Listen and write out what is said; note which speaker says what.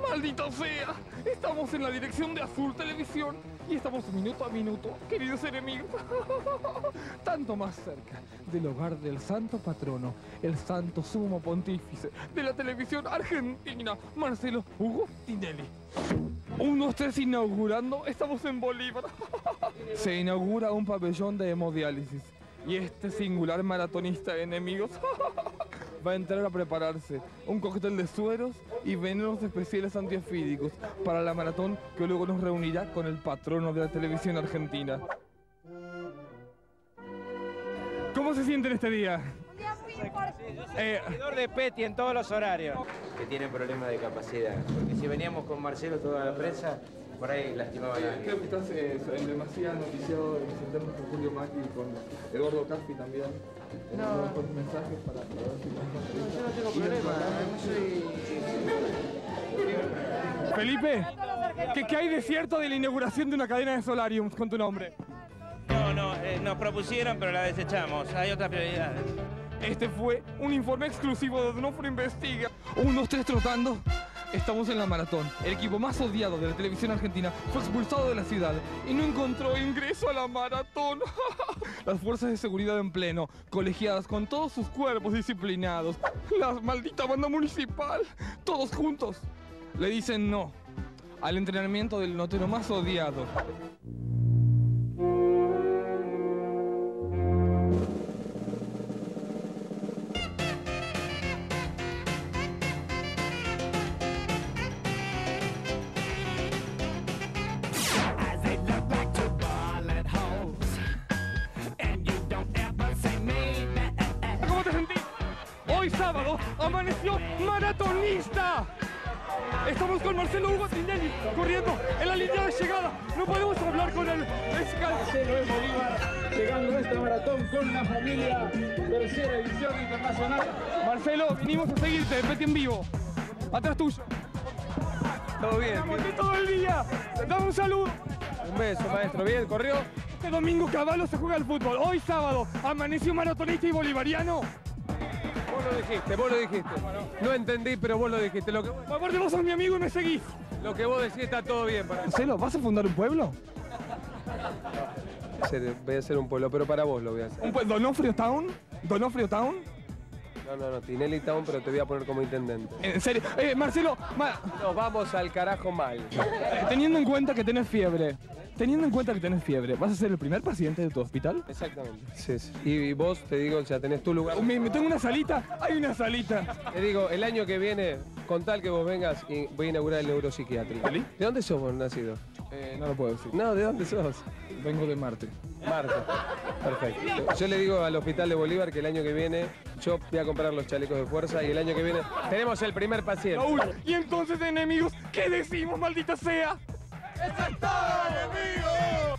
Speaker 1: ¡Maldita sea! Estamos en la dirección de Azul Televisión y estamos minuto a minuto, queridos enemigos, tanto más cerca del hogar del santo patrono, el santo sumo pontífice de la televisión argentina, Marcelo Hugo Tinelli. Uno, tres inaugurando, estamos en Bolívar. Se inaugura un pabellón de hemodiálisis y este singular maratonista de enemigos va a entrar a prepararse un cóctel de sueros y venenos especiales antiafídicos para la maratón que luego nos reunirá con el patrono de la televisión argentina. ¿Cómo se sienten este día?
Speaker 2: Un día muy importante.
Speaker 1: Eh,
Speaker 3: Seguidor de Petty en todos los horarios.
Speaker 4: que tiene problemas de capacidad. Porque si veníamos con Marcelo toda la prensa, por ahí lastimaba a alguien.
Speaker 1: Creo que estás eh, en demasiado noticiado de sentarnos con Julio Macri y con Eduardo Caffi también. No. Con mensajes para, para ver si nos
Speaker 4: Yo no tengo problema, no soy...
Speaker 1: Felipe, ¿qué, ¿qué hay de cierto de la inauguración de una cadena de solariums con tu nombre?
Speaker 3: No, no, eh, nos propusieron, pero la desechamos. Hay otras prioridades.
Speaker 1: Este fue un informe exclusivo de Donofrio Investiga. Unos tres trotando. Estamos en la maratón. El equipo más odiado de la televisión argentina fue expulsado de la ciudad y no encontró ingreso a la maratón. Las fuerzas de seguridad en pleno, colegiadas con todos sus cuerpos disciplinados. La maldita banda municipal, todos juntos, le dicen no al entrenamiento del notero más odiado. Sábado amaneció maratonista. Estamos con Marcelo Hugo Tinelli corriendo en la línea de llegada. No podemos hablar con él. Es
Speaker 5: Marcelo de Bolívar, llegando a esta maratón con la familia, tercera edición internacional.
Speaker 1: Marcelo, venimos a seguirte, Petty en vivo. Atrás tuyo.
Speaker 3: Todo bien.
Speaker 1: Estamos todo el día. Dame un saludo.
Speaker 3: Un beso, maestro. Bien, corrió.
Speaker 1: Este domingo Caballo se juega al fútbol. Hoy sábado amaneció maratonista y bolivariano.
Speaker 6: Vos lo dijiste, vos lo dijiste. No entendí, pero vos lo dijiste. Lo que,
Speaker 1: Aparte vos sos mi amigo y me seguís.
Speaker 6: lo que vos decís está todo bien para
Speaker 1: Marcelo, ¿vas a fundar un pueblo?
Speaker 6: Voy a hacer un pueblo, pero para vos lo voy a hacer.
Speaker 1: ¿Un pueblo? ¿Donofrio Town? ¿Donofrio Town?
Speaker 6: No, no, no, Tinelli Town, pero te voy a poner como intendente.
Speaker 1: En serio. Eh, Marcelo, ma-
Speaker 6: Nos vamos al carajo mal.
Speaker 1: Teniendo en cuenta que tenés fiebre, teniendo en cuenta que tenés fiebre, ¿vas a ser el primer paciente de tu hospital?
Speaker 6: Exactamente. Sí, sí. Y vos, te digo, ya tenés tu lugar.
Speaker 1: Me, me tengo una salita, hay una salita.
Speaker 6: Te digo, el año que viene, con tal que vos vengas, y voy a inaugurar el neuropsiquiátrico. ¿De dónde sos vos nacido?
Speaker 1: Eh, no lo puedo decir.
Speaker 6: No, ¿de dónde sos?
Speaker 1: Vengo de Marte.
Speaker 6: Marta. Perfecto. Yo le digo al Hospital de Bolívar que el año que viene yo voy a comprar los chalecos de fuerza y el año que viene tenemos el primer paciente.
Speaker 1: Raúl, y entonces enemigos, ¿qué decimos, maldita sea? ¡Eso es todo, enemigos!